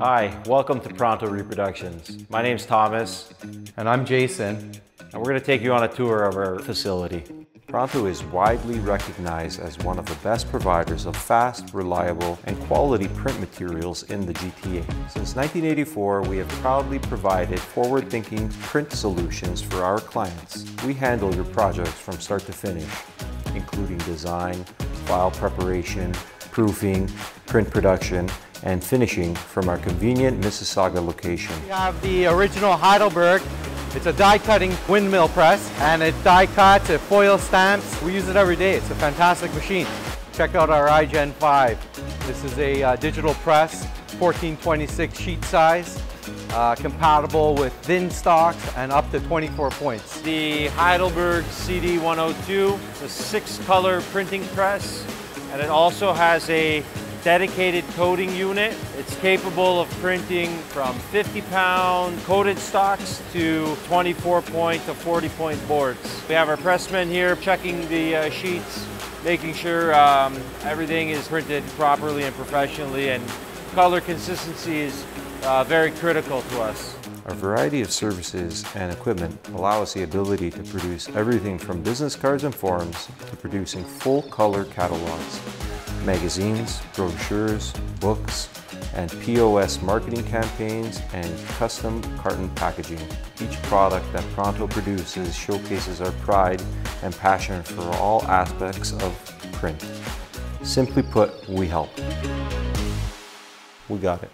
Hi, welcome to Pronto Reproductions. My name's Thomas. And I'm Jason. And we're going to take you on a tour of our facility. Pronto is widely recognized as one of the best providers of fast, reliable, and quality print materials in the GTA. Since 1984, we have proudly provided forward-thinking print solutions for our clients. We handle your projects from start to finish, including design, file preparation, proofing, print production, and finishing from our convenient Mississauga location. We have the original Heidelberg it's a die cutting windmill press and it die cuts, it foil stamps. We use it every day. It's a fantastic machine. Check out our iGen 5. This is a uh, digital press, 1426 sheet size, uh, compatible with thin stocks and up to 24 points. The Heidelberg CD102, a six color printing press, and it also has a dedicated coating unit. It's capable of printing from 50 pound coated stocks to 24 point to 40 point boards. We have our pressmen here checking the uh, sheets, making sure um, everything is printed properly and professionally and color consistency is uh, very critical to us. Our variety of services and equipment allow us the ability to produce everything from business cards and forms to producing full color catalogs magazines, brochures, books, and POS marketing campaigns and custom carton packaging. Each product that Pronto produces showcases our pride and passion for all aspects of print. Simply put, we help. We got it.